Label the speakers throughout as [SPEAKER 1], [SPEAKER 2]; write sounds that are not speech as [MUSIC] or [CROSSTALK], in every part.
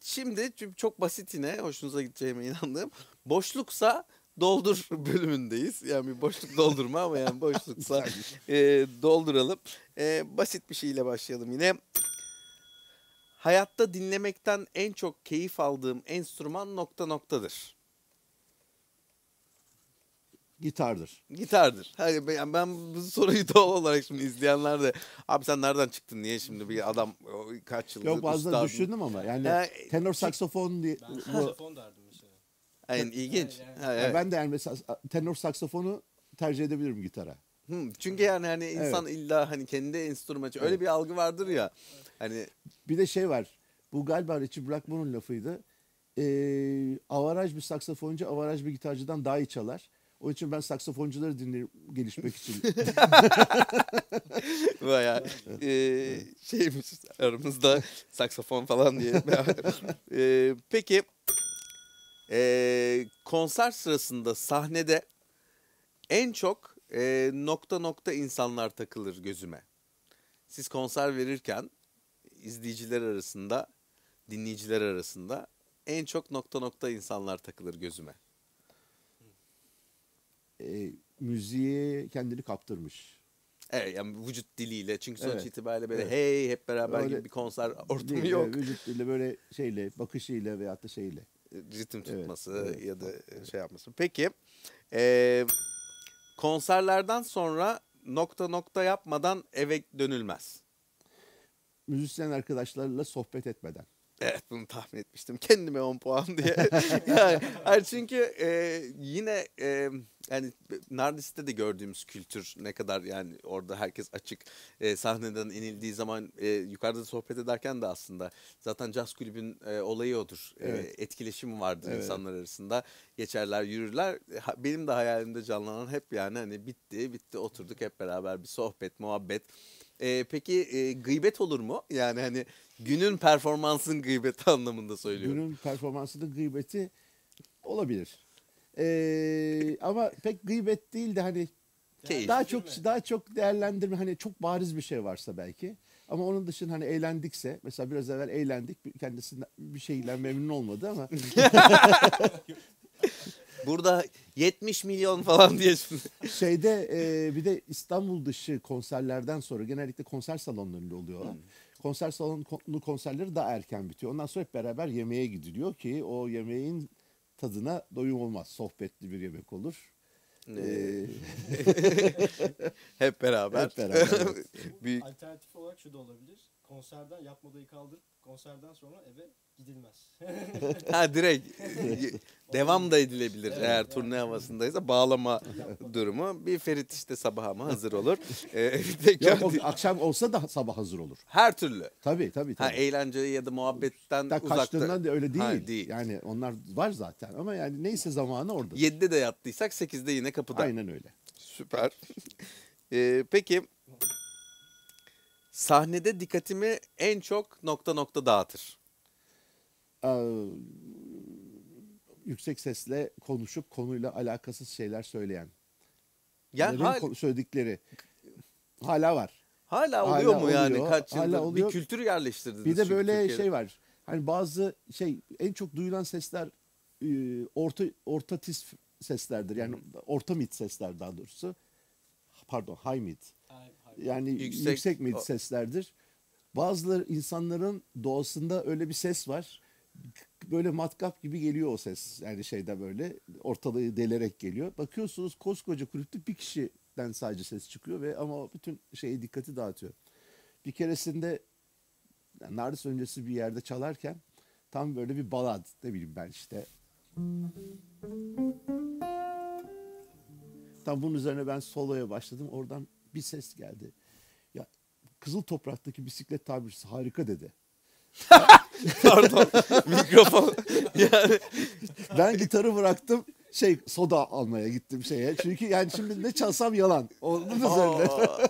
[SPEAKER 1] şimdi çok basit yine hoşunuza gideceğime inandığım. Boşluksa doldur [LAUGHS] bölümündeyiz. Yani bir boşluk doldurma ama yani boşluksa [LAUGHS] e, dolduralım. E, basit bir şeyle başlayalım yine. Hayatta dinlemekten en çok keyif aldığım enstrüman nokta noktadır.
[SPEAKER 2] Gitardır.
[SPEAKER 1] Gitardır. Hani ben, ben bu soruyu [LAUGHS] doğal olarak şimdi izleyenler de abi sen nereden çıktın niye şimdi bir adam kaç yıldır
[SPEAKER 2] Yok bazen
[SPEAKER 1] üstad-
[SPEAKER 2] düşündüm ama yani
[SPEAKER 1] Ha,
[SPEAKER 2] tenor saksofon diye
[SPEAKER 3] Ben
[SPEAKER 2] bu,
[SPEAKER 3] saksafon derdim mesela.
[SPEAKER 1] Yani ilginç.
[SPEAKER 3] Yani-
[SPEAKER 1] Ha,
[SPEAKER 2] Ya
[SPEAKER 1] evet.
[SPEAKER 2] ben de yani mesela tenor saksofonu tercih edebilirim gitara.
[SPEAKER 1] Hı, çünkü yani hani insan illa hani kendi enstrümanı öyle
[SPEAKER 2] Evet.
[SPEAKER 1] bir algı vardır ya. Hani
[SPEAKER 2] Bir de şey var. Bu galiba Richie Blackmore'un lafıydı. Ee, avaraj bir saksafoncu avaraj bir gitarcıdan daha iyi çalar. Onun için ben saksafoncuları dinlerim gelişmek için. [LAUGHS]
[SPEAKER 1] bayağı e, şeymiş aramızda saksafon falan diye. [LAUGHS] E, peki e, konser sırasında sahnede en çok e, nokta nokta insanlar takılır gözüme. Siz konser verirken izleyiciler arasında, dinleyiciler arasında en çok nokta nokta insanlar takılır gözüme.
[SPEAKER 2] Ee, müziğe kendini kaptırmış.
[SPEAKER 1] Evet yani vücut diliyle çünkü sonuç
[SPEAKER 2] Evet,
[SPEAKER 1] itibariyle böyle
[SPEAKER 2] evet.
[SPEAKER 1] hey hep beraber
[SPEAKER 2] Öyle
[SPEAKER 1] gibi bir konser ortamı
[SPEAKER 2] Değil,
[SPEAKER 1] yok.
[SPEAKER 2] evet, Vücut dili böyle şeyle, bakışıyla veyahut da şeyle.
[SPEAKER 1] Ritim
[SPEAKER 2] Evet,
[SPEAKER 1] tutması
[SPEAKER 2] evet,
[SPEAKER 1] ya da
[SPEAKER 2] evet,
[SPEAKER 1] şey yapması. Peki e, konserlerden sonra nokta nokta yapmadan eve dönülmez.
[SPEAKER 2] Müzisyen arkadaşlarla sohbet etmeden.
[SPEAKER 1] Evet bunu tahmin etmiştim. Kendime 10 puan diye. [LAUGHS] yani, çünkü e, yine e, yani Nardis'te de gördüğümüz kültür ne kadar yani orada herkes açık e, sahneden inildiği zaman e, yukarıda sohbet ederken de aslında zaten jazz kulübün e, olayı odur. E,
[SPEAKER 2] Evet.
[SPEAKER 1] etkileşim vardır
[SPEAKER 2] Evet.
[SPEAKER 1] insanlar arasında. Geçerler, yürürler. Ha- Benim de hayalimde canlanan hep yani hani bitti, bitti oturduk hep beraber bir sohbet, muhabbet. E, peki e, gıybet olur mu? Yani hani günün performansın gıybeti anlamında söylüyorum.
[SPEAKER 2] Günün performansının gıybeti olabilir. Ee, ama pek gıybet değil de hani
[SPEAKER 1] Keyif.
[SPEAKER 2] daha çok daha çok değerlendirme hani çok bariz bir şey varsa belki. Ama onun dışında hani eğlendikse mesela biraz evvel eğlendik kendisinden bir şeyle memnun olmadı ama [LAUGHS]
[SPEAKER 1] Burada 70 milyon falan diye [LAUGHS]
[SPEAKER 2] şeyde e, bir de İstanbul dışı konserlerden sonra genellikle konser salonlarında oluyorlar. Konser salonu konserleri daha erken bitiyor. Ondan sonra hep beraber yemeğe gidiliyor ki o yemeğin tadına doyum olmaz. Sohbetli bir yemek olur. Ee, [LAUGHS]
[SPEAKER 1] Hep beraber.
[SPEAKER 2] Hep beraber. [LAUGHS]
[SPEAKER 1] Büyük.
[SPEAKER 3] Alternatif olarak şu da olabilir. Konserden yapmadayı kaldırıp konserden sonra eve gidilmez. [LAUGHS]
[SPEAKER 1] Ha direkt [LAUGHS] devam da edilebilir
[SPEAKER 3] Evet,
[SPEAKER 1] eğer
[SPEAKER 3] yani.
[SPEAKER 1] turne havasındaysa bağlama durumu. Bir Ferit işte sabaha mı [LAUGHS] hazır olur. Ee, tekrar
[SPEAKER 2] yok, o akşam olsa da sabah hazır olur.
[SPEAKER 1] her türlü.
[SPEAKER 2] Tabii tabii.
[SPEAKER 1] Ha
[SPEAKER 2] tabii.
[SPEAKER 1] eğlence ya da muhabbetten
[SPEAKER 2] Da
[SPEAKER 1] uzakta.
[SPEAKER 2] kaçtığından da öyle değil.
[SPEAKER 1] Ha, değil.
[SPEAKER 2] Yani onlar var zaten ama yani neyse zamanı orada.
[SPEAKER 1] 7'de de yattıysak 8'de yine kapıda.
[SPEAKER 2] Aynen öyle.
[SPEAKER 1] Süper. Ee, peki sahnede dikkatimi en çok nokta nokta dağıtır.
[SPEAKER 2] Ee, yüksek sesle konuşup konuyla alakasız şeyler söyleyen.
[SPEAKER 1] Yani hal-
[SPEAKER 2] söyledikleri hala var.
[SPEAKER 1] hala oluyor
[SPEAKER 2] hala
[SPEAKER 1] mu yani
[SPEAKER 2] oluyor,
[SPEAKER 1] kaç
[SPEAKER 2] hala
[SPEAKER 1] yıldır
[SPEAKER 2] oluyor.
[SPEAKER 1] bir kültür yerleştirdiniz.
[SPEAKER 2] Bir de böyle
[SPEAKER 1] Türkiye'de.
[SPEAKER 2] şey var. Hani bazı şey en çok duyulan sesler e, orta orta tiz seslerdir. Yani orta mid sesler daha doğrusu. Pardon, high mid. Yani
[SPEAKER 1] Yüksek-
[SPEAKER 2] yüksek, mid
[SPEAKER 1] o-
[SPEAKER 2] seslerdir. Bazıları insanların doğasında öyle bir ses var. Böyle matkap gibi geliyor o ses. Yani şeyde böyle ortalığı delerek geliyor. Bakıyorsunuz koskoca kulüpte bir kişiden sadece ses çıkıyor ve ama bütün şeyi dikkati dağıtıyor. Bir keresinde yani Nardis öncesi bir yerde çalarken tam böyle bir balad ne bileyim ben işte. Tam bunun üzerine ben soloya başladım. Oradan bir ses geldi. Ya Kızıl Toprak'taki bisiklet tabircisi harika dedi. [LAUGHS]
[SPEAKER 1] Pardon mikrofon. [LAUGHS] yani
[SPEAKER 2] Ben gitarı bıraktım. Şey soda almaya gittim şeye. Çünkü yani şimdi ne çalsam yalan. Onun üzerine. [LAUGHS]
[SPEAKER 1] Aa.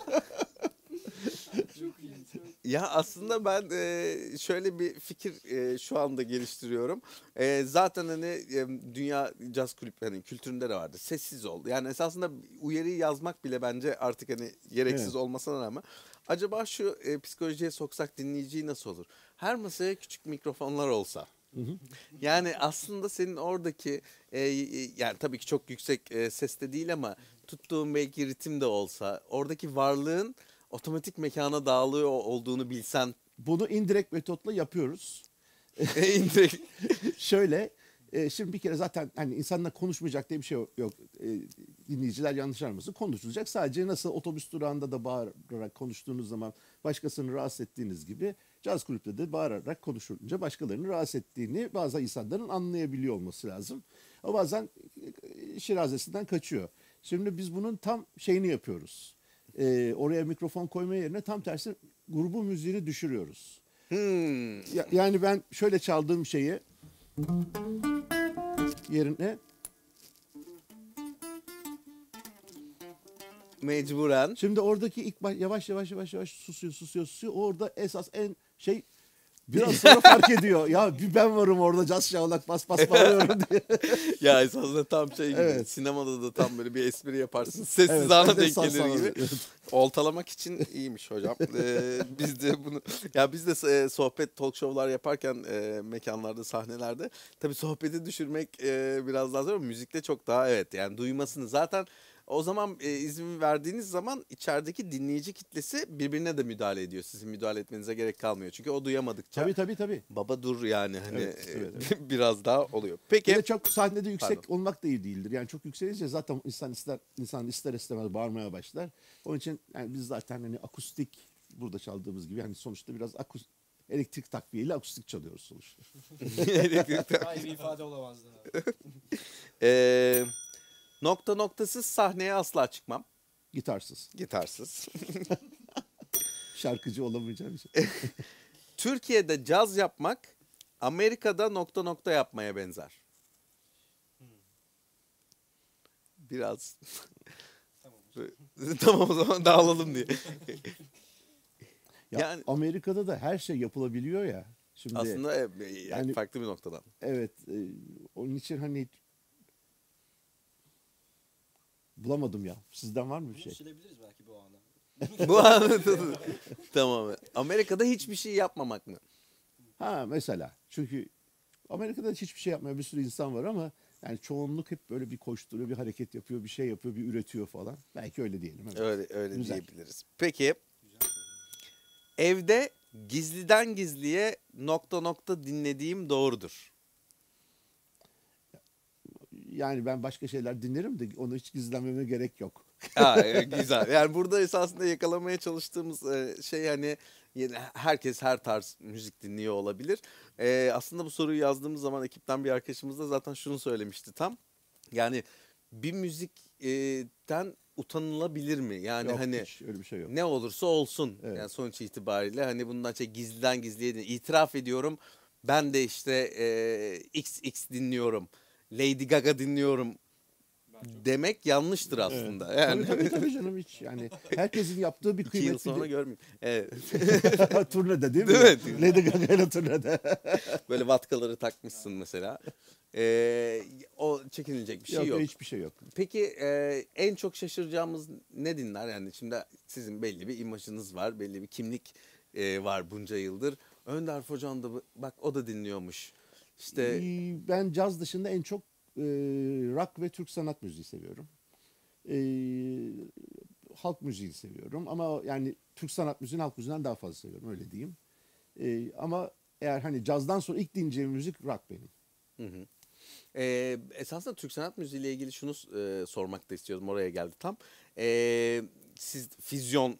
[SPEAKER 3] Çok iyi. Çok...
[SPEAKER 1] Ya aslında ben e, şöyle bir fikir e, şu anda geliştiriyorum. E, zaten hani e, dünya caz kulüp hani kültüründe de vardı. Sessiz ol. Yani esasında uyarıyı yazmak bile bence artık hani gereksiz
[SPEAKER 2] Evet.
[SPEAKER 1] olmasına rağmen acaba şu e, psikolojiye soksak dinleyiciyi nasıl olur? Her masaya küçük mikrofonlar olsa. Yani aslında senin oradaki e, yani tabii ki çok yüksek e, seste değil ama tuttuğun belki ritim de olsa oradaki varlığın otomatik mekana dağılıyor olduğunu bilsen
[SPEAKER 2] Bunu indirekt metotla yapıyoruz.
[SPEAKER 1] e, indirekt [LAUGHS]
[SPEAKER 2] Şöyle e, şimdi bir kere zaten hani insanla konuşmayacak diye bir şey yok. yok. E, dinleyiciler yanlış anlamasın. Konuşulacak. Sadece nasıl otobüs durağında da bağırarak konuştuğunuz zaman başkasını rahatsız ettiğiniz gibi caz kulüpte de bağırarak konuşulunca başkalarını rahatsız ettiğini bazı insanların anlayabiliyor olması lazım. Ama bazen e, şirazesinden kaçıyor. Şimdi biz bunun tam şeyini yapıyoruz. E, oraya mikrofon koyma yerine tam tersi grubun müziğini düşürüyoruz.
[SPEAKER 1] Hmm.
[SPEAKER 2] Ya- yani ben şöyle çaldığım şeyi yerine
[SPEAKER 1] mecburen
[SPEAKER 2] şimdi oradaki ilk baş- yavaş yavaş yavaş yavaş susuyor susuyor susuyor orada esas en şey biraz sonra fark ediyor ya bir ben varım orada caz çalak bas bas bağırıyorum diye. [LAUGHS]
[SPEAKER 1] ya esasında tam şey gibi
[SPEAKER 2] Evet.
[SPEAKER 1] sinemada da tam böyle bir espri yaparsın sessiz
[SPEAKER 2] Evet,
[SPEAKER 1] ana denk gelir gibi.
[SPEAKER 2] evet. [LAUGHS]
[SPEAKER 1] Oltalamak için iyiymiş hocam. [LAUGHS] Ee, biz de bunu ya biz de e, sohbet talk show'lar yaparken e, mekanlarda sahnelerde tabii sohbeti düşürmek e, biraz daha zor ama müzikte çok daha evet yani duymasını zaten o zaman e, izin verdiğiniz zaman içerideki dinleyici kitlesi birbirine de müdahale ediyor. Sizin müdahale etmenize gerek kalmıyor. Çünkü o duyamadıkça
[SPEAKER 2] tabii tabii tabii.
[SPEAKER 1] baba dur yani hani
[SPEAKER 2] Evet,
[SPEAKER 1] e,
[SPEAKER 2] evet, [LAUGHS]
[SPEAKER 1] biraz daha oluyor. Peki
[SPEAKER 2] de çok sahnede yüksek
[SPEAKER 1] Pardon.
[SPEAKER 2] olmak da iyi değildir. Yani çok yükselince zaten insan ister insan ister istemez bağırmaya başlar. Onun için yani biz zaten hani akustik burada çaldığımız gibi yani sonuçta biraz akus elektrik takviyeyle akustik çalıyoruz sonuçta. [LAUGHS] [LAUGHS]
[SPEAKER 3] Daha iyi bir ifade olamazdı.
[SPEAKER 1] Ee, nokta noktasız sahneye asla çıkmam.
[SPEAKER 2] Gitarsız.
[SPEAKER 1] Gitarsız. [LAUGHS]
[SPEAKER 2] Şarkıcı olamayacağım şey. [LAUGHS]
[SPEAKER 1] Türkiye'de caz yapmak Amerika'da nokta nokta yapmaya benzer. Biraz.
[SPEAKER 3] Tamam. [LAUGHS]
[SPEAKER 1] tamam o zaman dağılalım diye.
[SPEAKER 2] Ya
[SPEAKER 1] Yani-
[SPEAKER 2] Amerika'da da her şey yapılabiliyor ya. Şimdi
[SPEAKER 1] Aslında e, yani
[SPEAKER 2] Yani-
[SPEAKER 1] farklı bir noktadan.
[SPEAKER 2] evet e, onun için hani bulamadım ya. Sizden var mı bir şey?
[SPEAKER 3] silebiliriz belki bu ana. [LAUGHS]
[SPEAKER 1] Bu anladın. tamam. Amerika'da hiçbir şey yapmamak mı?
[SPEAKER 2] Ha mesela çünkü Amerika'da hiçbir şey yapmayan bir sürü insan var ama yani çoğunluk hep böyle bir koşturuyor, bir hareket yapıyor, bir şey yapıyor, bir üretiyor falan. Belki öyle diyelim. evet.
[SPEAKER 1] Öyle öyle
[SPEAKER 2] Güzel.
[SPEAKER 1] diyebiliriz. Peki evde gizliden gizliye nokta nokta dinlediğim doğrudur.
[SPEAKER 2] Yani ben başka şeyler dinlerim de onu hiç gizlememe gerek yok. [LAUGHS]
[SPEAKER 1] Ha, e, güzel. Yani burada esasında yakalamaya çalıştığımız e, şey hani herkes her tarz müzik dinliyor olabilir. E, aslında bu soruyu yazdığımız zaman ekipten bir arkadaşımız da zaten şunu söylemişti tam. Yani bir müzikten utanılabilir mi? Yani
[SPEAKER 2] Yok,
[SPEAKER 1] hani
[SPEAKER 2] hiç öyle bir şey yok.
[SPEAKER 1] ne olursa olsun
[SPEAKER 2] Evet.
[SPEAKER 1] yani sonuç itibariyle hani bundan şey gizliden gizliye itiraf ediyorum. Ben de işte e, XX dinliyorum. Lady Gaga dinliyorum demek yanlıştır aslında. Yani
[SPEAKER 2] Tabii, tabii, tabii [LAUGHS] canım hiç yani herkesin yaptığı bir
[SPEAKER 1] iki yıl
[SPEAKER 2] kıymetli
[SPEAKER 1] sonra görmeyeyim. Evet. [LAUGHS]
[SPEAKER 2] turnede değil mi?
[SPEAKER 1] Değil mi?
[SPEAKER 2] Lady Gaga'yla turnede. [LAUGHS]
[SPEAKER 1] Böyle vatkaları takmışsın mesela. E, o çekinilecek bir şey
[SPEAKER 2] yok,
[SPEAKER 1] yok.
[SPEAKER 2] hiçbir şey yok.
[SPEAKER 1] Peki e, en çok şaşıracağımız ne dinler? Yani şimdi sizin belli bir imajınız var, belli bir kimlik e, var bunca yıldır. Önder Focan da bak o da dinliyormuş. İşte
[SPEAKER 2] Ee, Ben caz dışında en çok e, rock ve Türk sanat müziği seviyorum. E, halk müziği seviyorum ama yani Türk sanat müziğini halk müziğinden daha fazla seviyorum öyle diyeyim. E, ama eğer hani cazdan sonra ilk dinleyeceğim müzik rock benim.
[SPEAKER 1] Hı hı. Ee, esasında Türk sanat müziği ile ilgili şunu e, sormak da istiyordum. Oraya geldi tam. Ee, siz füzyon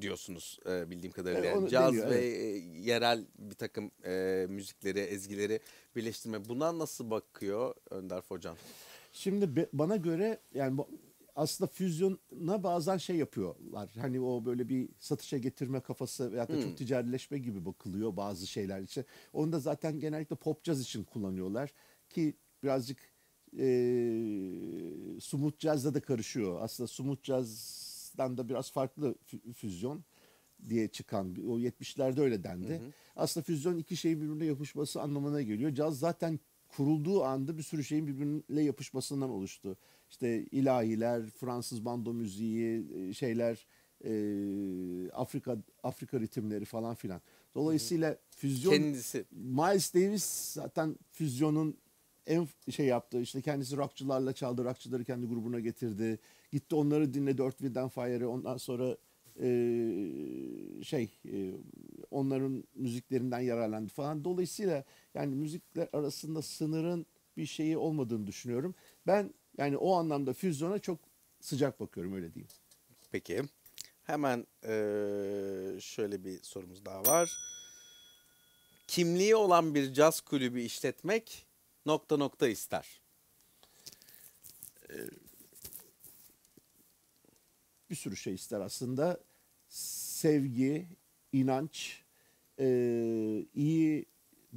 [SPEAKER 1] diyorsunuz e, bildiğim kadarıyla.
[SPEAKER 2] Evet,
[SPEAKER 1] Yani
[SPEAKER 2] onu
[SPEAKER 1] Caz
[SPEAKER 2] deniyor,
[SPEAKER 1] ve e, yerel bir takım e, müzikleri, ezgileri birleştirme. Buna nasıl bakıyor Önder Focan?
[SPEAKER 2] Şimdi be- bana göre yani bu, aslında füzyona bazen şey yapıyorlar. Hani o böyle bir satışa getirme kafası veyahut da
[SPEAKER 1] Hmm.
[SPEAKER 2] çok ticarileşme gibi bakılıyor bazı şeyler için. Onu da zaten genellikle pop caz için kullanıyorlar ki birazcık e, smooth jazzla da karışıyor. Aslında smooth jazzdan da biraz farklı fü- füzyon diye çıkan o 70'lerde öyle dendi. Aslında füzyon iki şeyin birbirine yapışması anlamına geliyor. Caz zaten kurulduğu anda bir sürü şeyin birbirine yapışmasından oluştu. İşte ilahiler, Fransız bando müziği, e, şeyler, e, Afrika Afrika ritimleri falan filan. Dolayısıyla füzyon
[SPEAKER 1] Kendisi.
[SPEAKER 2] Miles Davis zaten füzyonun en şey yaptı. İşte kendisi rockçılarla çaldı. Rockçıları kendi grubuna getirdi. Gitti onları dinledi. Earth, Wind and Fire'ı. Ondan sonra e, şey e, onların müziklerinden yararlandı falan. Dolayısıyla yani müzikler arasında sınırın bir şeyi olmadığını düşünüyorum. Ben yani o anlamda füzyona çok sıcak bakıyorum öyle diyeyim.
[SPEAKER 1] Peki. Hemen eee, şöyle bir sorumuz daha var. Kimliği olan bir caz kulübü işletmek nokta nokta ister.
[SPEAKER 2] Bir sürü şey ister aslında. Sevgi, inanç, e, iyi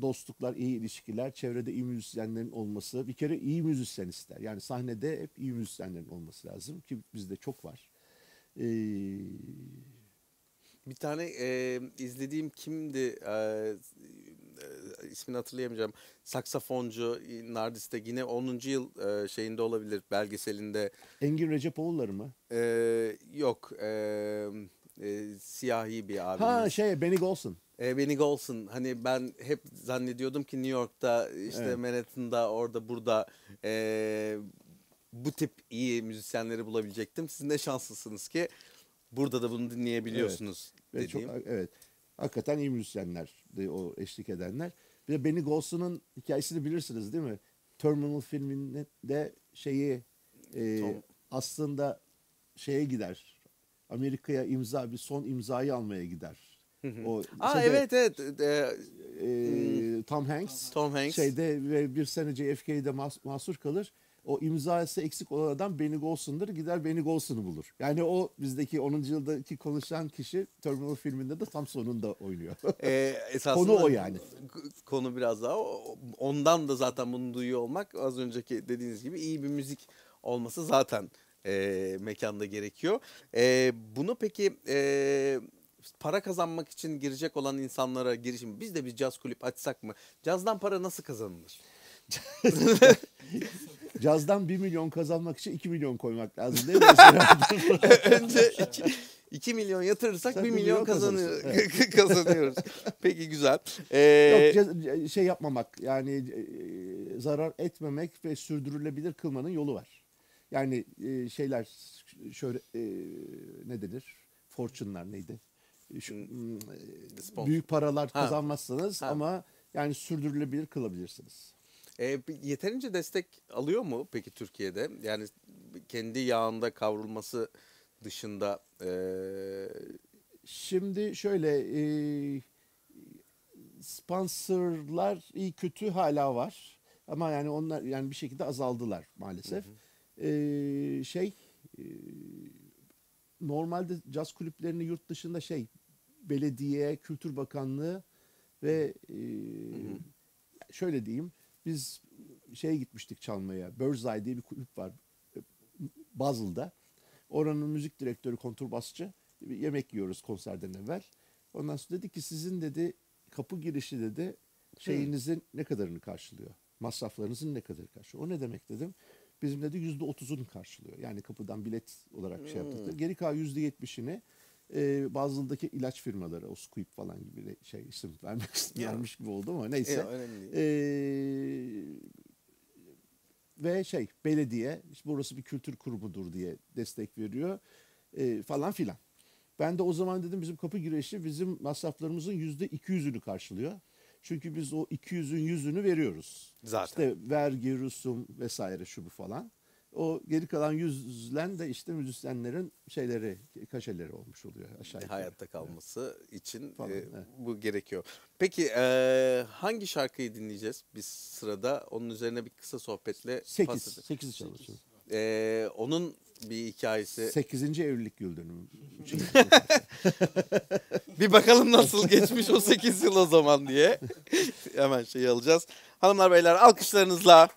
[SPEAKER 2] dostluklar, iyi ilişkiler, çevrede iyi müzisyenlerin olması. Bir kere iyi müzisyen ister. Yani sahnede hep iyi müzisyenlerin olması lazım ki bizde çok var. E,
[SPEAKER 1] Bir tane eee, izlediğim kimdi? Eee, ismini hatırlayamayacağım. Saksafoncu Nardis'te yine 10. yıl eee, şeyinde olabilir belgeselinde.
[SPEAKER 2] Engin Recepoğulları mı?
[SPEAKER 1] Eee, yok. eee, eee, siyahi bir abimiz.
[SPEAKER 2] Ha şey Benny Golson.
[SPEAKER 1] E, Benny Golson hani ben hep zannediyordum ki New York'ta işte
[SPEAKER 2] Evet.
[SPEAKER 1] Manhattan'da orada burada e, bu tip iyi müzisyenleri bulabilecektim. Siz ne şanslısınız ki burada da bunu dinleyebiliyorsunuz
[SPEAKER 2] Ve çok
[SPEAKER 1] dediğim.
[SPEAKER 2] evet. Hakikaten iyi müzisyenler o eşlik edenler. Bir de Benny Golson'un hikayesini bilirsiniz değil mi? Terminal filminde şeyi e,
[SPEAKER 1] Tom.
[SPEAKER 2] aslında şeye gider. Amerika'ya imza bir son imzayı almaya gider. O
[SPEAKER 1] Aa
[SPEAKER 2] şeyde,
[SPEAKER 1] evet evet e,
[SPEAKER 2] e, Tom Hanks
[SPEAKER 1] Tom Hanks.
[SPEAKER 2] şeyde ve bir sene JFK'de mas- mahsur kalır. O imzası eksik olan adam Benny Golson'dır. Gider Benny Golson'u bulur. Yani o bizdeki 10. yıldaki konuşan kişi Terminal filminde de tam sonunda oynuyor.
[SPEAKER 1] E, esasında
[SPEAKER 2] Konu o yani.
[SPEAKER 1] Konu biraz daha o- ondan da zaten bunu duyuyor olmak az önceki dediğiniz gibi iyi bir müzik olması zaten e, mekanda gerekiyor. E, bunu peki e, para kazanmak için girecek olan insanlara girişim biz de bir caz kulüp açsak mı? Cazdan para nasıl kazanılır? [LAUGHS]
[SPEAKER 2] Cazdan 1 milyon kazanmak için 2 milyon koymak lazım değil mi? [LAUGHS]
[SPEAKER 1] Önce 2 milyon yatırırsak
[SPEAKER 2] Sen
[SPEAKER 1] 1
[SPEAKER 2] bir
[SPEAKER 1] milyon
[SPEAKER 2] milyon
[SPEAKER 1] kazanıyor, [LAUGHS]
[SPEAKER 2] kazanırsın.
[SPEAKER 1] kazanıyoruz. Peki güzel. E,
[SPEAKER 2] Yok şey yapmamak yani e, zarar etmemek ve sürdürülebilir kılmanın yolu var. Yani e, şeyler şöyle e, ne denir? Fortune'lar neydi? Şu, hmm,
[SPEAKER 1] Sponsor.
[SPEAKER 2] büyük paralar
[SPEAKER 1] Ha.
[SPEAKER 2] kazanmazsınız
[SPEAKER 1] Ha.
[SPEAKER 2] ama yani sürdürülebilir kılabilirsiniz.
[SPEAKER 1] E, yeterince destek alıyor mu peki Türkiye'de? Yani kendi yağında kavrulması dışında e,
[SPEAKER 2] Şimdi şöyle e, sponsorlar iyi kötü hala var. Ama yani onlar yani bir şekilde azaldılar maalesef. E, şey e, normalde caz kulüplerini yurt dışında şey belediye, kültür bakanlığı ve e, şöyle diyeyim biz şeye gitmiştik çalmaya. Birdseye diye bir kulüp var e, Basel'da. Oranın müzik direktörü konturbasçı. Yemek yiyoruz konserden evvel. Ondan sonra dedi ki sizin dedi kapı girişi dedi şeyinizin ne kadarını karşılıyor? Masraflarınızın ne kadarını karşılıyor? O ne demek dedim. Bizim dedi yüzde otuzunu karşılıyor. Yani kapıdan bilet olarak şey yaptık. dedi. Geri kalan yüzde yetmişini e, Basel'daki ilaç firmaları, o Squib falan gibi şey isim vermek [LAUGHS]
[SPEAKER 1] Ya.
[SPEAKER 2] vermiş gibi oldu ama
[SPEAKER 1] e,
[SPEAKER 2] neyse.
[SPEAKER 1] önemli değil.
[SPEAKER 2] Ee, ve şey belediye işte burası bir kültür kurumudur diye destek veriyor ee, falan filan. Ben de o zaman dedim bizim kapı girişi bizim masraflarımızın yüzde 200'ünü karşılıyor. Çünkü biz o 200'ün yüzünü veriyoruz.
[SPEAKER 1] Zaten.
[SPEAKER 2] İşte vergi, rusum vesaire şu bu falan. O geri kalan yüzlen de işte müzisyenlerin şeyleri, kaşeleri olmuş oluyor aşağı yukarı.
[SPEAKER 1] hayatta kalması için
[SPEAKER 2] Falan,
[SPEAKER 1] e,
[SPEAKER 2] evet.
[SPEAKER 1] bu gerekiyor. Peki e, hangi şarkıyı dinleyeceğiz biz sırada? Onun üzerine bir kısa sohbetle pas
[SPEAKER 2] 8,
[SPEAKER 1] edelim.
[SPEAKER 2] 8 çalışıyor.
[SPEAKER 1] E, onun bir hikayesi.
[SPEAKER 2] 8. evlilik yıl dönümü. [LAUGHS]
[SPEAKER 1] Bir bakalım nasıl geçmiş o 8 yıl o zaman diye. Hemen şeyi alacağız. Hanımlar beyler alkışlarınızla.